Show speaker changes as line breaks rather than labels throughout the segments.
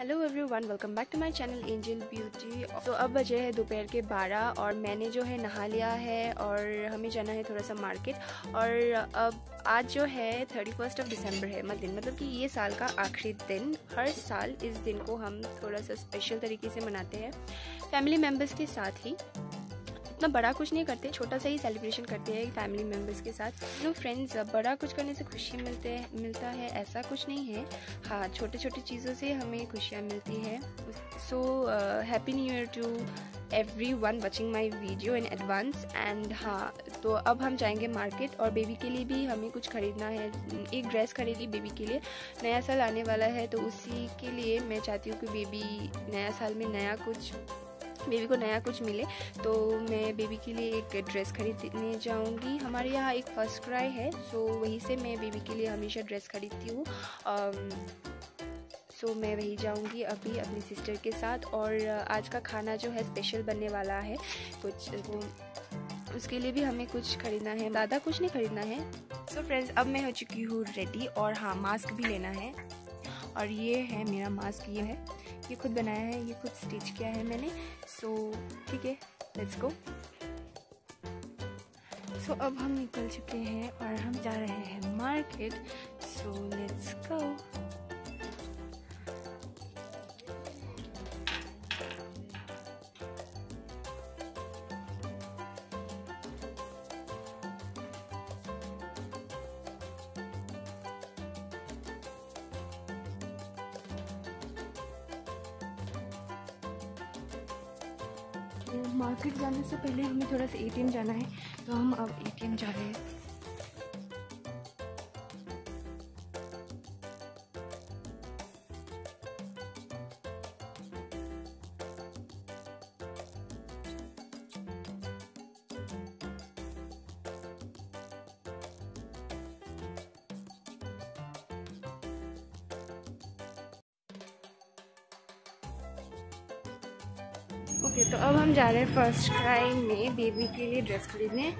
Hello everyone welcome back to my channel Angel Beauty तो अब बजे है दोपहर के 12 और मैंने जो है नहा लिया है और हमें जाना है थोड़ा सा मार्केट। और अब आज जो है थर्टी फ़र्स्ट ऑफ़ दिसंबर है मत दिन मतलब कि ये साल का आखिरी दिन। हर साल इस दिन को हम थोड़ा सा स्पेशल तरीके से मनाते हैं। फैमिली मेंबर्स के साथ ही। इतना बड़ा कुछ नहीं करते, छोटा सा ही सेलिब्रेशन करते हैं फैमिली मेंबर्स के साथ। नो फ्रेंड्स बड़ा कुछ करने से खुशी मिलते, मिलता है, ऐसा कुछ नहीं है। हाँ छोटे छोटे चीज़ों से हमें खुशियाँ मिलती है। So happy new year to everyone watching my video in advance and हाँ तो अब हम जाएँगे मार्केट और बेबी के लिए भी हमें कुछ ख़रीदना है। एक ड्रेस खरीदी बेबी के लिए। नया साल आने वाला है तो उसी के लिए मैं चाहती हूँ कि बेबी नया साल में नया कुछ बेबी को नया कुछ मिले तो मैं बेबी के लिए एक ड्रेस खरीदने जाऊँगी। हमारे यहाँ एक फ़र्स्ट क्राई है सो वहीं से मैं बेबी के लिए हमेशा ड्रेस खरीदती हूँ। सो मैं वहीं जाऊँगी अभी अपनी सिस्टर के साथ और आज का खाना जो है स्पेशल बनने वाला है। कुछ वो उसके लिए भी हमें कुछ खरीदना है। ज़्यादा कुछ नहीं खरीदना है? सो so फ्रेंड्स अब मैं हो चुकी हूँ रेडी और हाँ मास्क भी लेना है। और ये है मेरा मास्क ये है। ये खुद बनाया है, ये खुद स्टिच किया है मैंने। सो ठीक है लेट्स गो सो अब हम निकल चुके हैं और हम जा रहे हैं market so let's go market जाने से पहले हमें थोड़ा सा एटीएम जाना है। तो हम अब एटीएम जा रहे हैं। ओके तो अब हम जा रहे हैं फ़र्स्ट टाइम में बेबी के लिए ड्रेस खरीदने।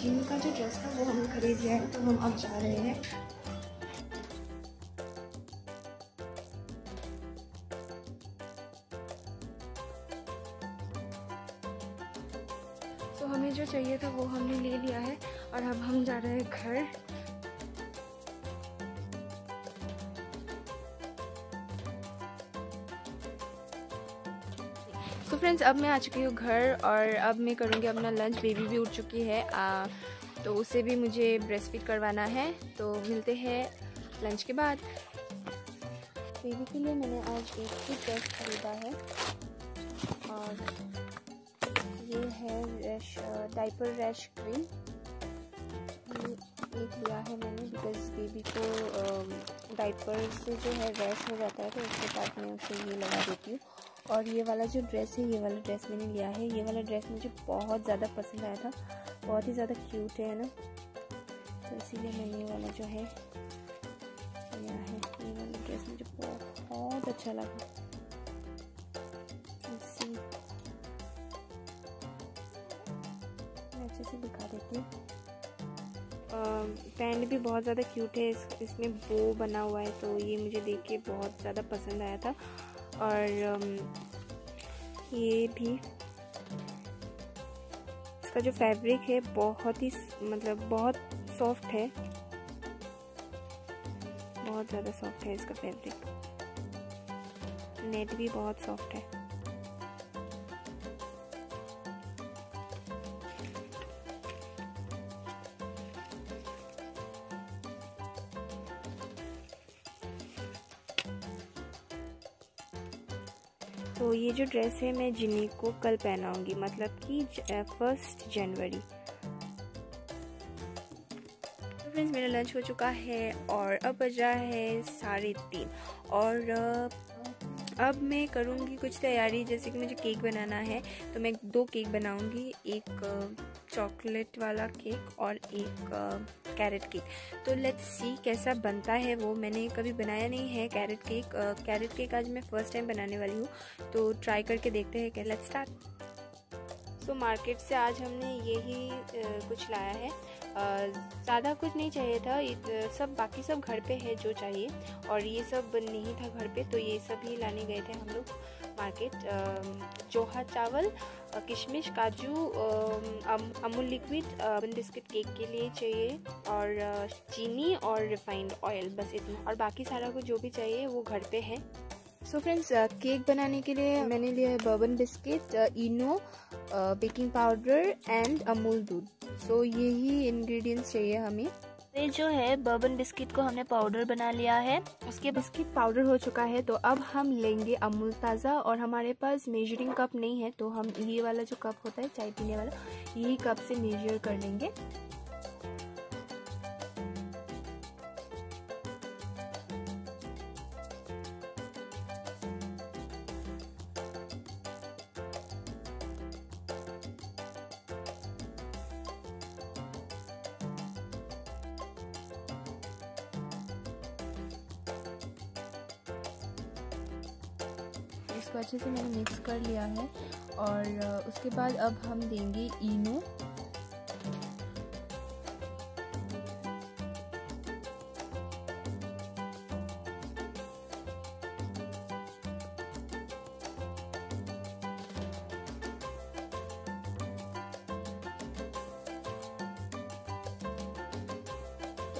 जिनका जो ड्रेस था वो हमने खरीद लिया है तो हम अब जा रहे हैं। तो हमें जो चाहिए था वो हमने ले लिया है और अब हम जा रहे हैं घर। फ्रेंड्स अब मैं आ चुकी हूँ घर और अब मैं करूँगी अपना लंच बेबी भी उठ चुकी है आ, तो उसे भी मुझे ब्रेस्ट फ़ीड करवाना है तो मिलते हैं लंच के बाद। बेबी के लिए मैंने आज एक ही ड्रेस खरीदा है और ये है रैश डाइपर रैश क्रीम एक लिया है मैंने बिकॉज़ बेबी को डाइपर से जो है रैश हो जाता है तो उसके बाद मैं उसे ये लगा देती हूँ। और ये वाला जो ड्रेस है ये वाला ड्रेस मैंने लिया है। ये वाला ड्रेस मुझे बहुत ज़्यादा पसंद आया था। बहुत ही ज़्यादा क्यूट है ना? तो इसीलिए मैं ये वाला जो है लिया है। ये वाला ड्रेस मुझे बहुत अच्छा लगा। अच्छे से दिखा देती हूँ। पैंट भी बहुत ज़्यादा क्यूट है। इस, इसमें बो बना हुआ है तो ये मुझे देख के बहुत ज़्यादा पसंद आया था। और ये भी इसका जो फैब्रिक है, बहुत ही मतलब बहुत सॉफ्ट है। बहुत ज़्यादा सॉफ्ट है इसका फैब्रिक नेट भी बहुत सॉफ्ट है। तो ये जो ड्रेस है, मैं जिनी को कल पहनाऊँगी मतलब कि फ़र्स्ट जनवरी फ्रेंड्स मेरा लंच हो चुका है और अब बजा है साढ़े तीन। और अब मैं करूँगी कुछ तैयारी, जैसे कि मुझे केक बनाना है तो मैं दो केक बनाऊँगी, एक चॉकलेट वाला केक और एक कैरेट केक। तो लेट्स सी कैसा बनता है वो। मैंने कभी बनाया नहीं है कैरेट केक कैरेट केक आज मैं फ़र्स्ट टाइम बनाने वाली हूँ तो ट्राई करके देखते हैं क्या लेट्स स्टार्ट सो मार्केट से आज हमने यही कुछ लाया है। ज़्यादा कुछ नहीं चाहिए था। सब, बाकी सब घर पे है जो चाहिए। और ये सब नहीं था घर पे तो ये सब ही लाने गए थे हम लोग मार्केट। चोहा चावल किशमिश, काजू अमूल लिक्विड बिस्किट केक के लिए चाहिए। और चीनी और रिफाइंड ऑयल बस इतना। और बाकी सारा कुछ जो भी चाहिए वो घर पे है। सो so फ्रेंड्स केक बनाने के लिए मैंने लिया है bourbon biscuit Eno baking powder and Amul दूध। सो यही इंग्रेडिएंट्स चाहिए हमें। ये जो है बर्बन बिस्किट को हमने पाउडर बना लिया है। उसके बिस्किट पाउडर हो चुका है तो अब हम लेंगे अमूल ताज़ा। और हमारे पास मेजरिंग कप नहीं है तो हम ये वाला जो कप होता है चाय पीने वाला यही कप से मेजर कर लेंगे। इसको अच्छे से मैंने मिक्स कर लिया है और उसके बाद अब हम देंगे इनो।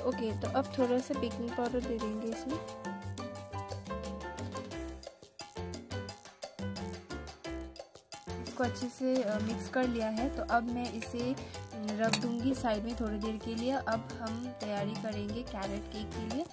ओके तो अब थोड़ा सा बेकिंग पाउडर दे देंगे इसमें। इसको अच्छे से मिक्स कर लिया है तो अब मैं इसे रख दूँगी साइड में थोड़ी देर के लिए। अब हम तैयारी करेंगे कैरेट केक के लिए।